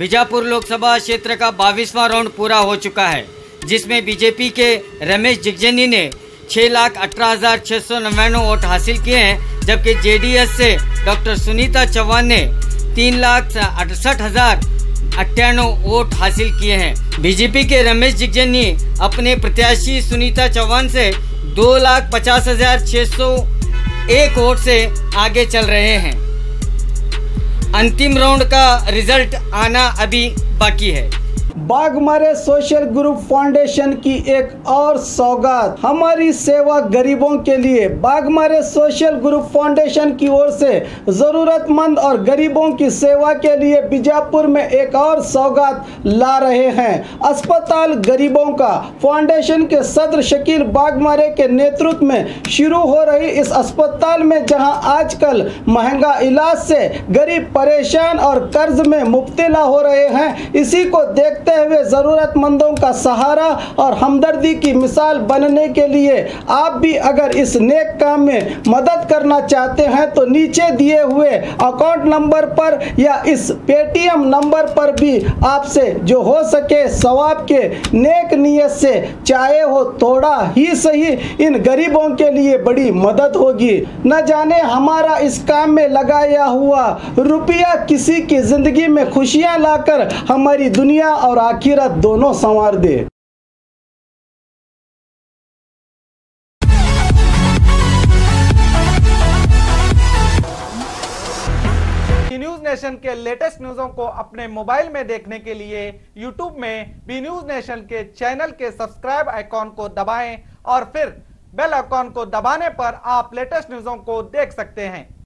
बीजापुर लोकसभा क्षेत्र का बाईसवां राउंड पूरा हो चुका है, जिसमें बीजेपी के रमेश जिगजनी ने छः लाख अठारह हज़ार छः सौ नवानवे वोट हासिल किए हैं, जबकि जेडीएस से डॉक्टर सुनीता चौहान ने तीन लाख अड़सठ हज़ार अट्ठानवे वोट हासिल किए हैं। बीजेपी के रमेश जिगजनी अपने प्रत्याशी सुनीता चौहान से दो लाख पचास हज़ार छः सौ एक वोट से आगे चल रहे हैं। अंतिम राउंड का रिज़ल्ट आना अभी बाकी है। बागमारे सोशल ग्रुप फाउंडेशन की एक और सौगात। हमारी सेवा गरीबों के लिए। बागमारे सोशल ग्रुप फाउंडेशन की ओर से ज़रूरतमंद और गरीबों की सेवा के लिए बीजापुर में एक और सौगात ला रहे हैं। अस्पताल गरीबों का। फाउंडेशन के सदर शकील बागमारे के नेतृत्व में शुरू हो रही इस अस्पताल में, जहाँ आजकल महँगा इलाज से गरीब परेशान और कर्ज में मुब्तला हो रहे हैं। इसी को देखते हुए ज़रूरतमंदों का सहारा और हमदर्दी की मिसाल बनने के लिए आप भी अगर इस नेक काम में मदद करना चाहते हैं तो नीचे दिए हुए अकाउंट नंबर पर या इस पेटीएम नंबर पर भी आपसे जो हो सके सवाब के नेक नीयत से चाहे हो, थोड़ा ही सही इन गरीबों के लिए बड़ी मदद होगी। न जाने हमारा इस काम में लगाया हुआ रुपया किसी की ज़िंदगी में खुशियाँ लाकर हमारी दुनिया और आखिरत दोनों संवार दे। न्यूज़ नेशन के लेटेस्ट न्यूजों को अपने मोबाइल में देखने के लिए यूट्यूब में बी न्यूज़ नेशन के चैनल के सब्सक्राइब आइकॉन को दबाएँ और फिर बेल आइकॉन को दबाने पर आप लेटेस्ट न्यूजों को देख सकते हैं।